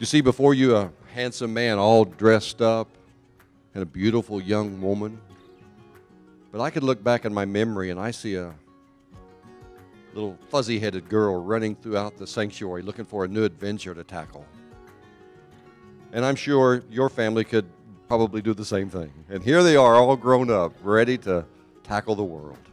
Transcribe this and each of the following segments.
You see before you a handsome man all dressed up and a beautiful young woman. But I could look back in my memory and I see a little fuzzy headed girl running throughout the sanctuary looking for a new adventure to tackle. And I'm sure your family could probably do the same thing. And here they are, all grown up, ready to tackle the world.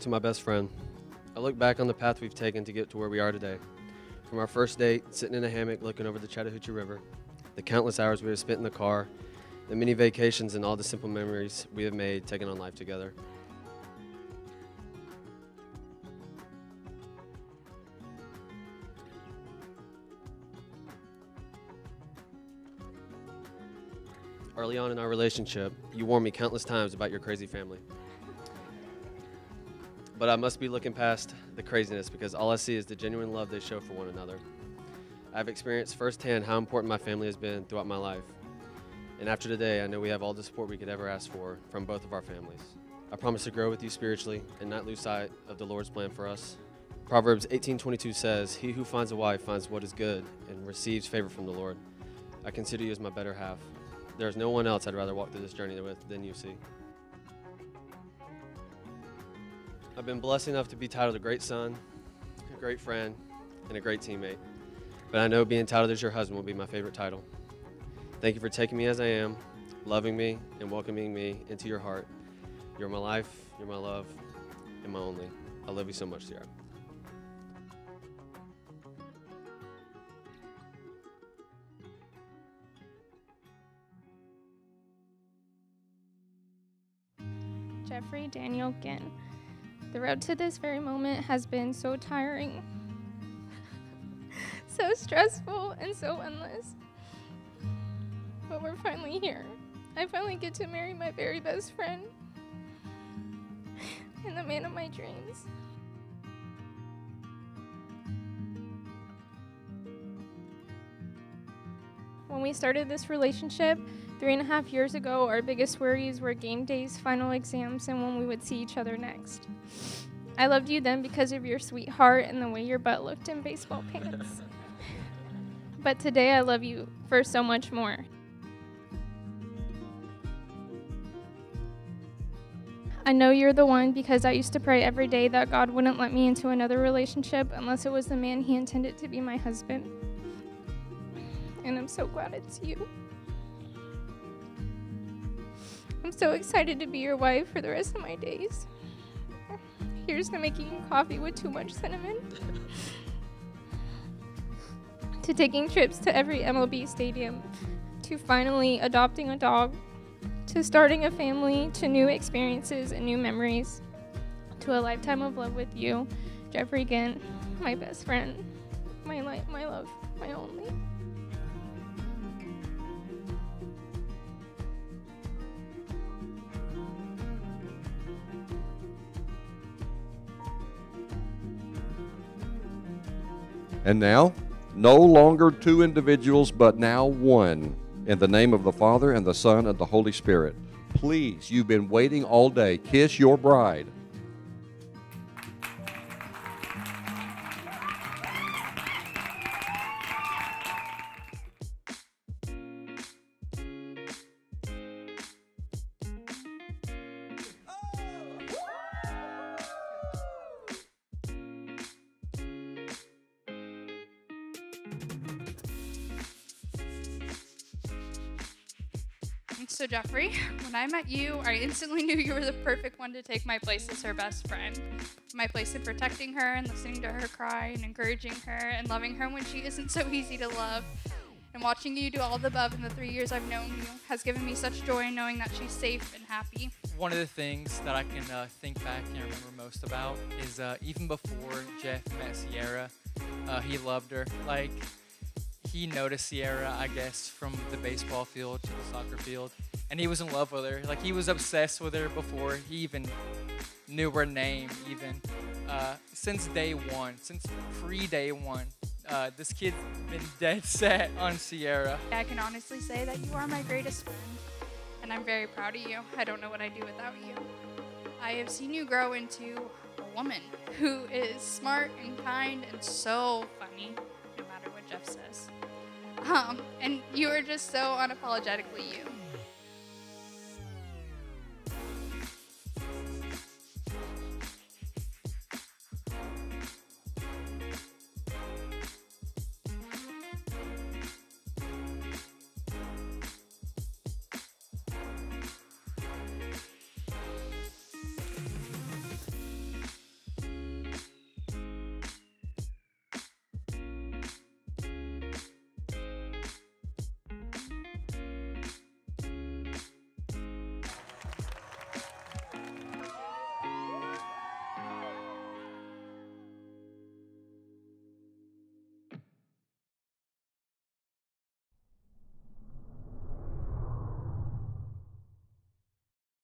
To my best friend, I look back on the path we've taken to get to where we are today. From our first date, sitting in a hammock looking over the Chattahoochee River, the countless hours we have spent in the car, the many vacations and all the simple memories we have made taking on life together. Early on in our relationship, you warned me countless times about your crazy family. But I must be looking past the craziness because all I see is the genuine love they show for one another. I've experienced firsthand how important my family has been throughout my life. And after today, I know we have all the support we could ever ask for from both of our families. I promise to grow with you spiritually and not lose sight of the Lord's plan for us. Proverbs 18:22 says, "He who finds a wife finds what is good and receives favor from the Lord." I consider you as my better half. There is no one else I'd rather walk through this journey with than you see. I've been blessed enough to be titled a great son, a great friend, and a great teammate. But I know being titled as your husband will be my favorite title. Thank you for taking me as I am, loving me, and welcoming me into your heart. You're my life, you're my love, and my only. I love you so much, Cierra. Jeffrey Daniel Ginn. The road to this very moment has been so tiring, so stressful, and so endless. But we're finally here. I finally get to marry my very best friend and the man of my dreams. When we started this relationship, three and a half years ago, our biggest worries were game days, final exams, and when we would see each other next. I loved you then because of your sweetheart and the way your butt looked in baseball pants. but today I love you for so much more. I know you're the one because I used to pray every day that God wouldn't let me into another relationship unless it was the man He intended to be my husband. And I'm so glad it's you. I'm so excited to be your wife for the rest of my days. Here's to making coffee with too much cinnamon. to taking trips to every MLB stadium. To finally adopting a dog. To starting a family. To new experiences and new memories. To a lifetime of love with you, Jeffrey Ginn, my best friend, my life, my love, my only. And now, no longer two individuals, but now one. In the name of the Father, and the Son, and the Holy Spirit. Please, you've been waiting all day. Kiss your bride. So, Jeffrey, when I met you, I instantly knew you were the perfect one to take my place as her best friend. My place in protecting her and listening to her cry and encouraging her and loving her when she isn't so easy to love. And watching you do all the above in the three years I've known you has given me such joy in knowing that she's safe and happy. One of the things that I can uh, think back and remember most about is uh, even before Jeff met Cierra, uh, he loved her. Like, he noticed Cierra, I guess, from the baseball field to the soccer field. and he was in love with her. Like he was obsessed with her before he even knew her name. Even uh, since day one, since pre day one, uh, this kid's been dead set on Cierra. I can honestly say that you are my greatest friend, and I'm very proud of you. I don't know what I'd do without you. I have seen you grow into a woman who is smart and kind and so funny, no matter what Jeff says. Um, and you are just so unapologetically you.